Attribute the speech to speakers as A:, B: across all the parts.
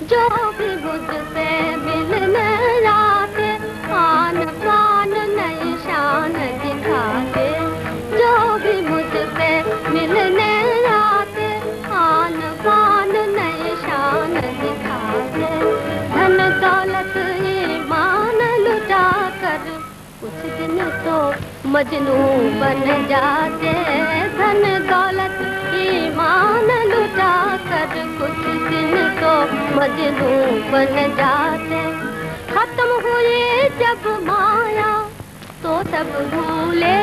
A: جو بھی مجھ سے ملنے آتے، آن پان نئی شان دکھاتے۔ جو بھی مجھ سے ملنے آتے، آن پان نئی شان دکھاتے۔ دھن دولت کچھ دن تو مجنو بن جاتے دھن دولت ایمان لٹا کر کچھ دن تو مجنو بن جاتے ختم ہوئی جب مایا تو سب بھولے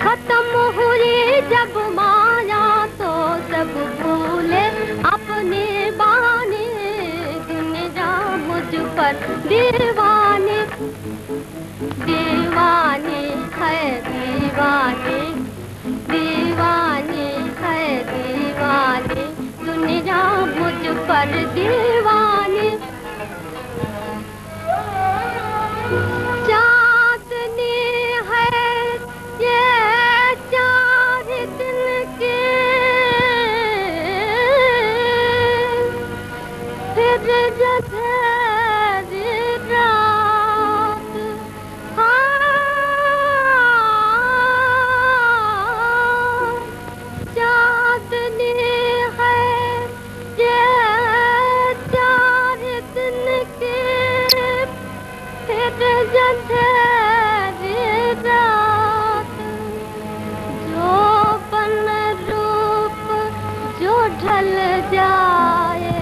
A: ختم ہوئی جب مایا تو سب بھولے اپنے بانے دنیا مجھ پر دیوانے دیوانے ہے دیوانی دیوانی ہے دیوانی دنیا مجھ پر دی ڈھل جائے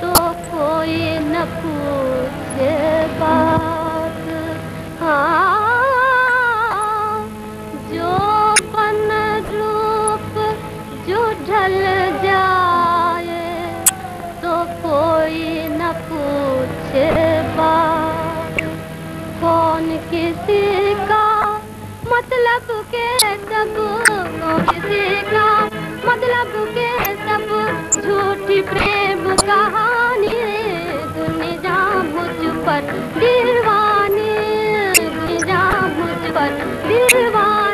A: تو کوئی نہ پوچھے بات۔ ہاں جو بن روپ جو ڈھل جائے تو کوئی نہ پوچھے بات۔ کون کسی کا مطلب کے سب کون کسی کا مطلب کے پریم کہانی دنیا مجھ پر دیوانے دنیا مجھ پر دیوانے